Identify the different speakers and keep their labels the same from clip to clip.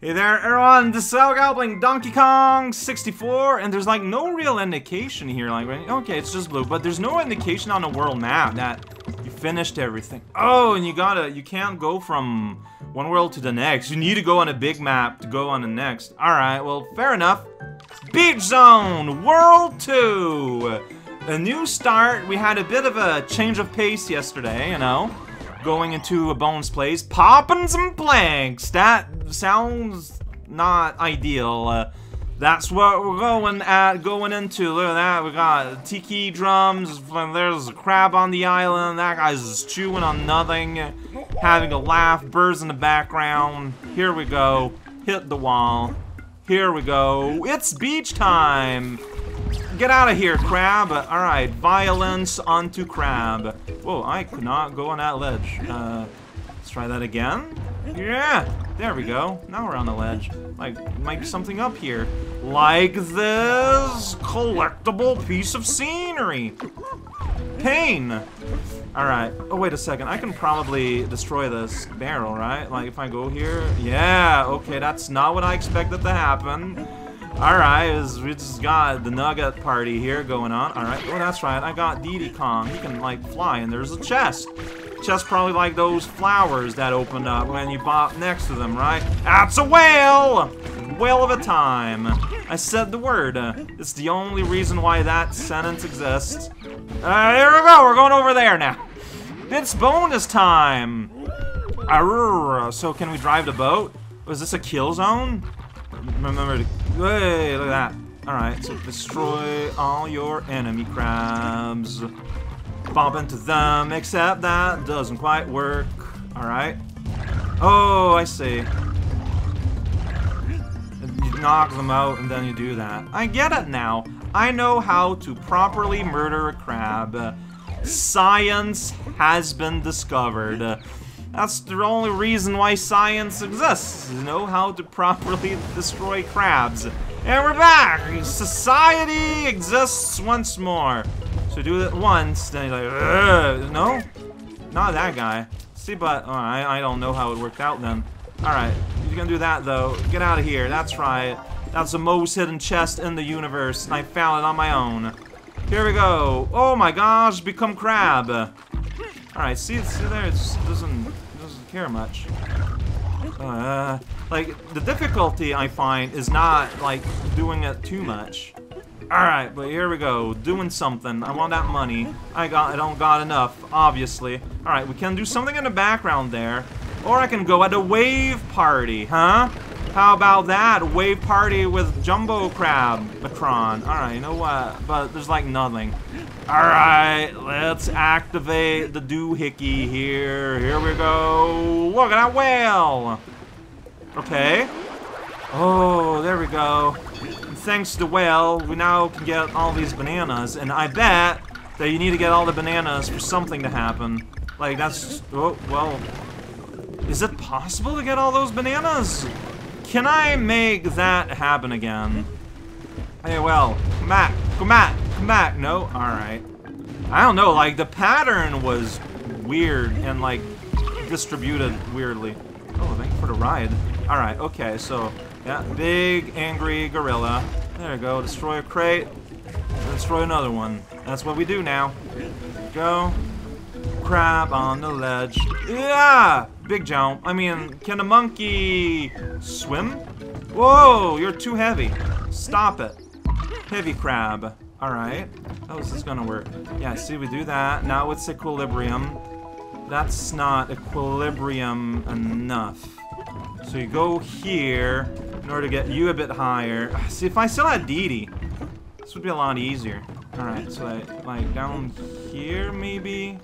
Speaker 1: Hey there, everyone, this is playing Donkey Kong 64, and there's like no real indication here, like, okay, it's just blue, but there's no indication on the world map that you finished everything. Oh, and you gotta, you can't go from one world to the next. You need to go on a big map to go on the next. Alright, well, fair enough. Beach Zone, World 2! A new start, we had a bit of a change of pace yesterday, you know? Going into a Bones place, popping some planks. That sounds not ideal. Uh, that's what we're going at, going into. Look at that. We got tiki drums. There's a crab on the island. That guy's chewing on nothing, having a laugh. Birds in the background. Here we go. Hit the wall. Here we go. It's beach time. Get out of here, crab. Alright, violence onto crab. Whoa, I could not go on that ledge. Uh, let's try that again. Yeah, there we go. Now we're on the ledge. Like, might be something up here. Like this collectible piece of scenery. Pain. Alright. Oh, wait a second. I can probably destroy this barrel, right? Like, if I go here? Yeah, okay, that's not what I expected to happen. Alright, we just got the Nugget party here going on. Alright, oh that's right, I got Diddy Kong. He can like fly and there's a chest. Chest probably like those flowers that opened up when you bought next to them, right? That's a whale! Whale of a time. I said the word. it's the only reason why that sentence exists. Uh, here we go, we're going over there now. It's bonus time! Arrgh. So can we drive the boat? Was this a kill zone? Remember to... Hey, look at that. Alright, so destroy all your enemy crabs. Bump into them, except that doesn't quite work. Alright. Oh, I see. You knock them out and then you do that. I get it now. I know how to properly murder a crab. Science has been discovered. That's the only reason why science exists, to know how to properly destroy crabs. And we're back! Society exists once more. So do it once, then you're like, no? Not that guy. See, but, oh, I, I don't know how it worked out then. Alright, you're gonna do that though. Get out of here, that's right. That's the most hidden chest in the universe, and I found it on my own. Here we go. Oh my gosh, become crab. Alright, see, see there, it doesn't, doesn't care much. Uh, like, the difficulty, I find, is not, like, doing it too much. Alright, but here we go, doing something. I want that money. I got, I don't got enough, obviously. Alright, we can do something in the background there. Or I can go at a wave party, huh? How about that? Wave party with Jumbo Crab, Macron. Alright, you know what? But there's like nothing. Alright, let's activate the doohickey here. Here we go. Look at that whale! Okay. Oh, there we go. And thanks to the whale, we now can get all these bananas. And I bet that you need to get all the bananas for something to happen. Like, that's... Oh, well... Is it possible to get all those bananas? Can I make that happen again? Hey, well, come back, come back, come back. No? Alright. I don't know, like, the pattern was weird and, like, distributed weirdly. Oh, thank you for the ride. Alright, okay, so, yeah, big, angry gorilla. There we go, destroy a crate, destroy another one. That's what we do now. Go. Crab on the ledge. Yeah! Big jump. I mean, can a monkey swim? Whoa, you're too heavy. Stop it. Heavy crab. Alright. How is this gonna work? Yeah, see, we do that. Now it's equilibrium. That's not equilibrium enough. So you go here in order to get you a bit higher. Ah, see, if I still had Diddy, this would be a lot easier. Alright, so I, like down here maybe?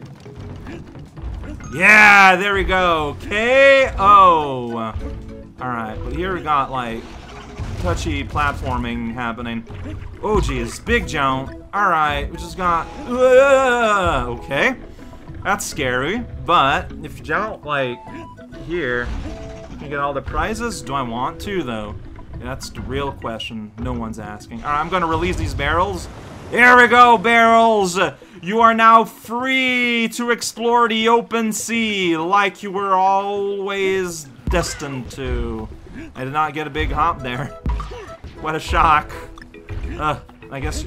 Speaker 1: Yeah, there we go. K.O. Alright, but here we got, like, touchy platforming happening. Oh, geez. Big jump. Alright, we just got... Uh, okay. That's scary, but if you jump, like, here, you can get all the prizes. Do I want to, though? That's the real question. No one's asking. Alright, I'm gonna release these barrels. Here we go, barrels! You are now free to explore the open sea like you were always destined to. I did not get a big hop there. What a shock. Uh, I guess...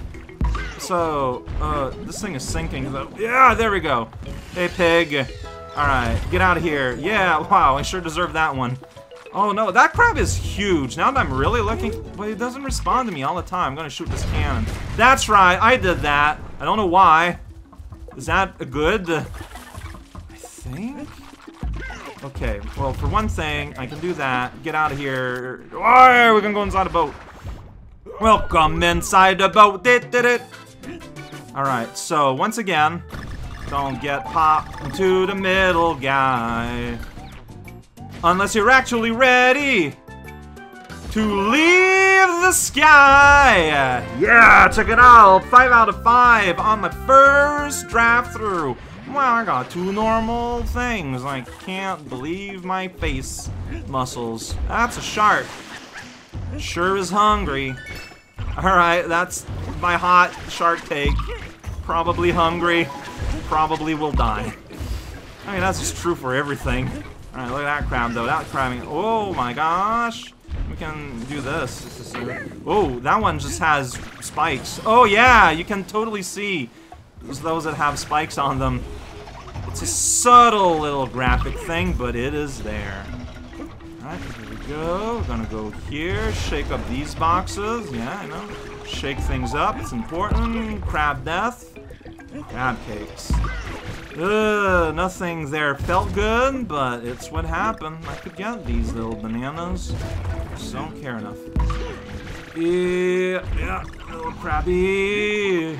Speaker 1: So, uh, this thing is sinking, though. Yeah, there we go. Hey, pig. Alright, get out of here. Yeah, wow, I sure deserve that one. Oh no, that crab is huge. Now that I'm really looking, but it doesn't respond to me all the time. I'm gonna shoot this cannon. That's right, I did that. I don't know why. Is that a good? I think? Okay, well, for one thing, I can do that. Get out of here. Oh, we can go inside a boat. Welcome inside the boat. Did, did it. Alright, so once again, don't get popped into the middle, guy. Unless you're actually ready to leave the sky. Yeah, check it out. Five out of five on my first draft through. Wow, I got two normal things. I can't believe my face muscles. That's a shark. Sure is hungry. Alright, that's my hot shark take. Probably hungry probably will die. I mean, that's just true for everything. Alright, look at that crab, though. That crabbing. Oh my gosh. We can do this. Oh, that one just has spikes. Oh, yeah, you can totally see those that have spikes on them. It's a subtle little graphic thing, but it is there. Alright, here we go. We're gonna go here, shake up these boxes. Yeah, I know. Shake things up, it's important. Crab death. Crab cakes. Ugh, nothing there felt good, but it's what happened. I could get these little bananas. Just don't care enough. Yeah, yeah, little crabby.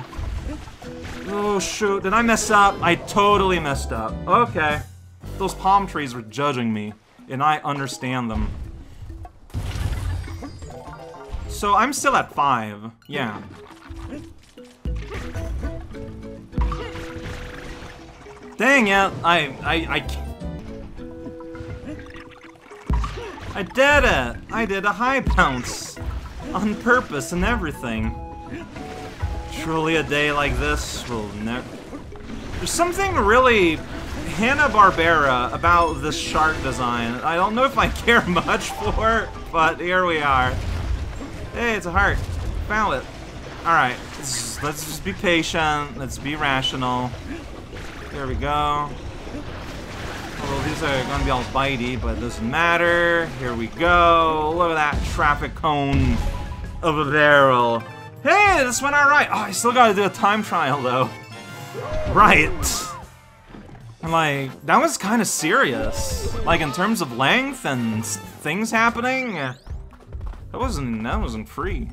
Speaker 1: Oh shoot, did I mess up? I totally messed up. Okay. Those palm trees were judging me, and I understand them. So I'm still at five. Yeah. Dang it! I, I, I. I did it! I did a high bounce! On purpose and everything. Truly a day like this will never... There's something really Hanna-Barbera about this shark design. I don't know if I care much for but here we are. Hey, it's a heart. Found it. Alright, let's just be patient. Let's be rational. There we go. Well, these are gonna be all bitey, but it doesn't matter. Here we go. Look at that traffic cone of a barrel. Hey, this went alright. Oh, I still gotta do a time trial, though. Right. And, like, that was kind of serious. Like, in terms of length and things happening, that wasn't, that wasn't free.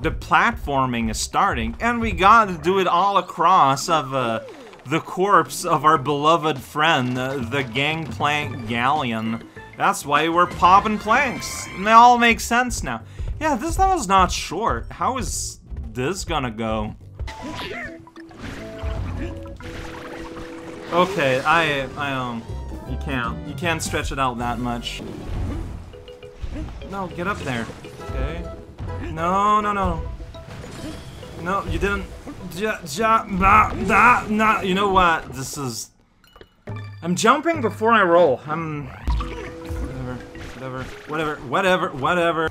Speaker 1: The platforming is starting, and we got to do it all across of, uh, the corpse of our beloved friend, the Gangplank Galleon. That's why we're popping planks. And they all make sense now. Yeah, this level's not short. How is this gonna go? Okay, I, I, um, you can't. You can't stretch it out that much. No, get up there. Okay. No, no, no. No, you didn't. Ja, ja, nah, nah, nah. You know what? This is. I'm jumping before I roll. I'm. Whatever, whatever, whatever, whatever, whatever.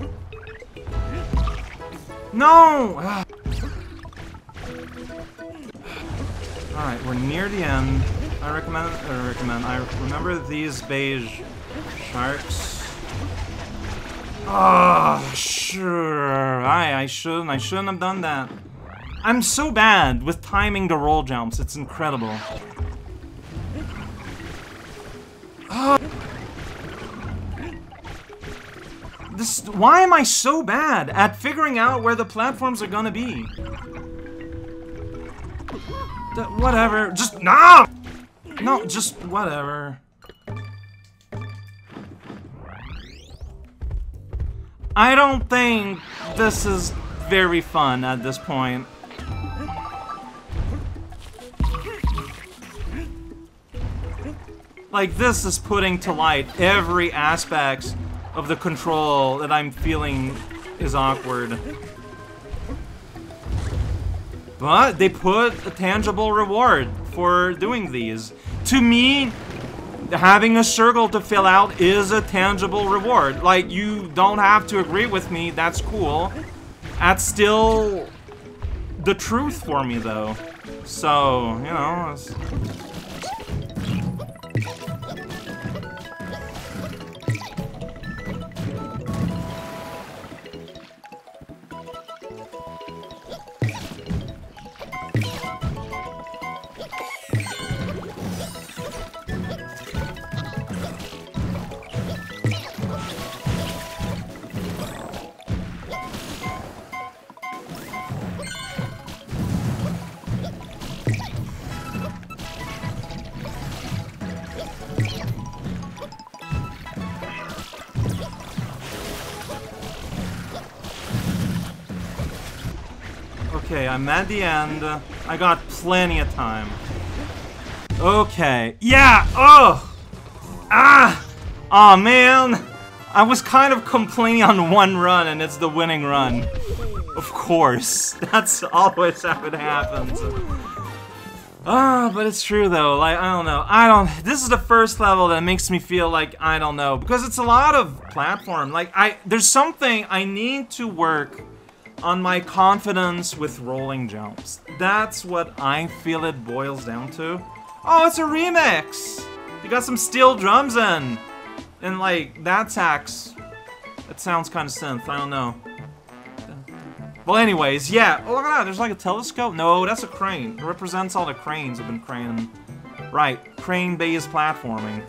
Speaker 1: No! Alright, we're near the end. I recommend, I recommend, I remember these beige sharks. Ah, oh, sure. I, I shouldn't, I shouldn't have done that. I'm so bad with timing the roll jumps. It's incredible. This, why am I so bad at figuring out where the platforms are gonna be? Whatever, just, no! No, just, whatever. I don't think this is very fun at this point. Like, this is putting to light every aspect of the control that I'm feeling is awkward. But they put a tangible reward for doing these. To me, having a circle to fill out is a tangible reward. Like, you don't have to agree with me, that's cool. That's still the truth for me, though. So, you know, Okay, I'm at the end. I got plenty of time. Okay. Yeah! Oh! Ah! Aw, oh, man! I was kind of complaining on one run, and it's the winning run. Of course. That's always how it happens. Ah, but it's true though. Like, I don't know. I don't. This is the first level that makes me feel like I don't know because it's a lot of platform. Like, I there's something I need to work on my confidence with rolling jumps. That's what I feel it boils down to. Oh, it's a remix! You got some steel drums in! And like, that sax, that sounds kind of synth, I don't know. Well anyways, yeah, oh look at that, there's like a telescope? No, that's a crane. It represents all the cranes have been craning. Right, crane-based platforming.